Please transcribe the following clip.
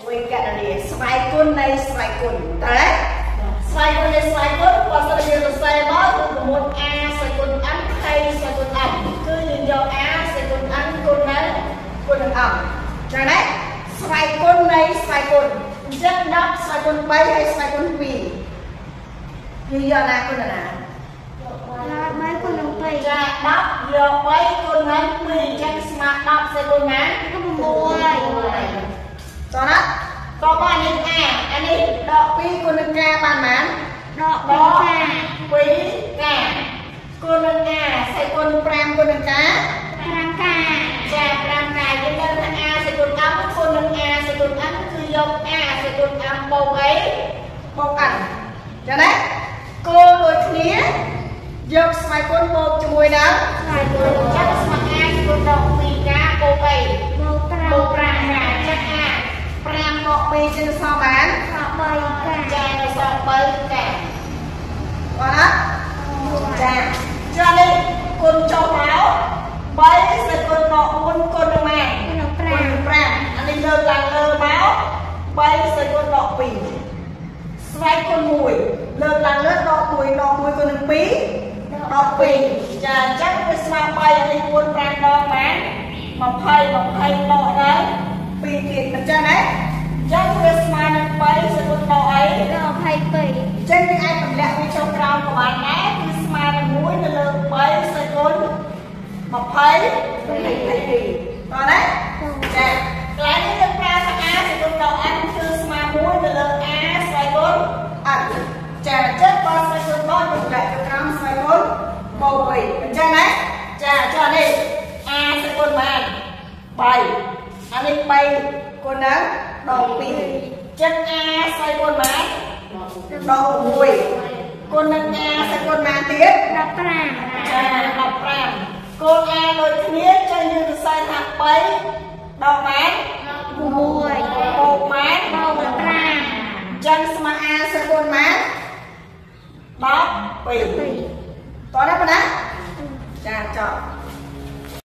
មួយកណនីស្វ័យគុណនៃស្វ័យគុណតើស្វ័យគុណនៃស្វ័យគុណបើសិនជាសរសេរមកគឺប្រមូល a ស្វ័យគុណ n ហើយស្វ័យគុណ n គឺយើងយក a ស្វ័យគុណ n គុណនឹងគុណនឹង m ចឹងណាស្វ័យគុណនៃស្វ័យគុណអញ្ចឹង10ស្វ័យគុណ3ហើយស្វ័យគុណ2យើងយកណាគុណណា3គុណនឹង2ចា10យក3គុណនឹង2អញ្ចឹងស្មើ10ស្វ័យគុណណា6តោះណា តបអានេះអាអានេះដក2គុណនឹងកាបានប៉ុន្មានដក2កា2កាគុណនឹងអាសេគុណ5គុណនឹងកា5កាចា5កាយើងដឹងថាអាសេគុណ10គុណនឹងអាសេគុណ n គឺយកអាសេគុណ10បូកអីបូក n ចាណាគោលដូចគ្នាយកស្វ័យគុណបូកជាមួយនឹងស្វ័យគុណចាស្វ័យអាគុណដក2កាបូកអីបូក5បូក5កាចាអា5មក2ជាសល់បានសល់3កាចានៅសល់ 3កាបានអត់ចាចានេះគុណចុះមក3សេគុណមក4គុណនឹងម៉ាគុណនឹង5 5អានេះលើកឡើងលើមក3សេគុណមក2ស្វែងគុណ1លើកឡើងលើដក1ដក1គុណនឹង2ដក2ចាអញ្ចឹងវាស្មើ3អានេះ4 5ដងបាន20 20ដកដល់2ទៀតអញ្ចឹងណាចឹងវាស្មើនឹង3សេគុណដល់អីដល់22ចឹងយើងអាចទម្លាក់វាចុះក្រោមក៏បានដែរគឺស្មើនឹង1នៅលើ3សេគុណ 20 22តោះណាចាកន្លែងនេះយើងប្រើថា a សេគុណដល់ n គឺស្មើ1នៅលើ a ស្វ័យគុណ n ចាចឹងបើស្វ័យគុណដល់យើងទម្លាក់ទៅក្រោមស្វ័យគុណបូក2អញ្ចឹងណាចាចុះនេះ a សេគុណបាន3អានេះ3គុណនឹងដក2ចិត្ត a ស្វ័យគុណបានដក6គុណនឹង a ស្វ័យគុណបានទៀត15 3ដងម៉ែត្រ6បូកម៉ែត្របូក5អញ្ចឹងស្មើ a 14ម៉ែត្រ12តោះណាបងណាចាចប់